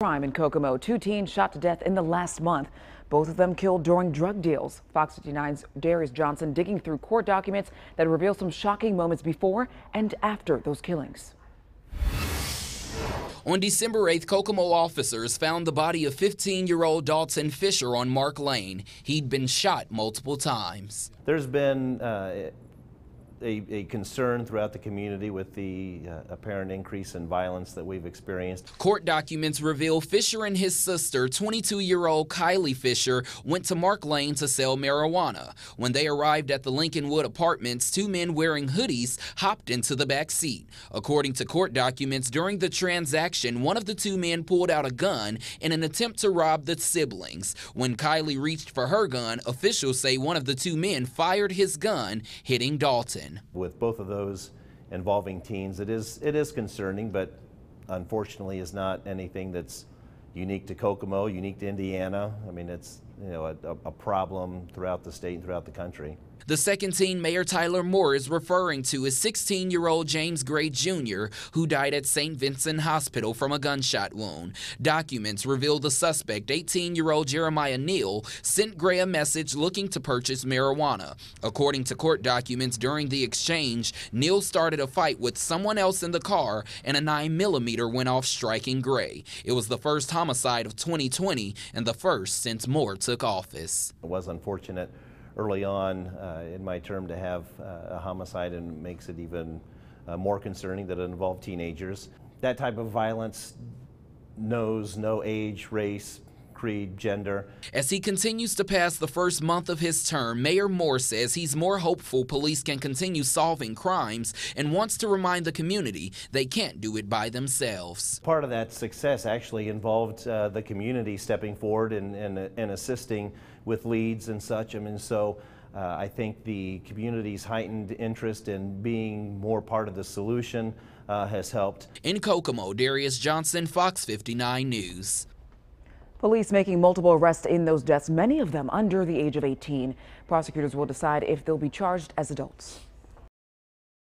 Crime in Kokomo. Two teens shot to death in the last month. Both of them killed during drug deals. Fox 59's Darius Johnson digging through court documents that reveal some shocking moments before and after those killings. On December 8th, Kokomo officers found the body of 15-year-old Dalton Fisher on Mark Lane. He'd been shot multiple times. There's been uh, a, a, concern throughout the community with the uh, apparent increase in violence that we've experienced. Court documents reveal Fisher and his sister, 22-year-old Kylie Fisher, went to Mark Lane to sell marijuana. When they arrived at the Lincolnwood apartments, two men wearing hoodies hopped into the back seat. According to court documents, during the transaction, one of the two men pulled out a gun in an attempt to rob the siblings. When Kylie reached for her gun, officials say one of the two men fired his gun, hitting Dalton. With both of those involving teens, it is, it is concerning, but unfortunately is not anything that's unique to Kokomo, unique to Indiana. I mean, it's you know a, a problem throughout the state and throughout the country. The second teen Mayor Tyler Moore is referring to is 16-year-old James Gray Jr., who died at St. Vincent Hospital from a gunshot wound. Documents reveal the suspect, 18-year-old Jeremiah Neal, sent Gray a message looking to purchase marijuana. According to court documents, during the exchange, Neal started a fight with someone else in the car, and a 9mm went off striking Gray. It was the first homicide of 2020 and the first since Moore took office. It was unfortunate early on uh, in my term to have uh, a homicide and makes it even uh, more concerning that it involved teenagers. That type of violence knows no age, race, creed, gender. As he continues to pass the first month of his term, Mayor Moore says he's more hopeful police can continue solving crimes and wants to remind the community they can't do it by themselves. Part of that success actually involved uh, the community stepping forward and, and, and, assisting with leads and such. I mean, so uh, I think the community's heightened interest in being more part of the solution uh, has helped. In Kokomo, Darius Johnson, Fox 59 News. Police making multiple arrests in those deaths, many of them under the age of 18. Prosecutors will decide if they'll be charged as adults.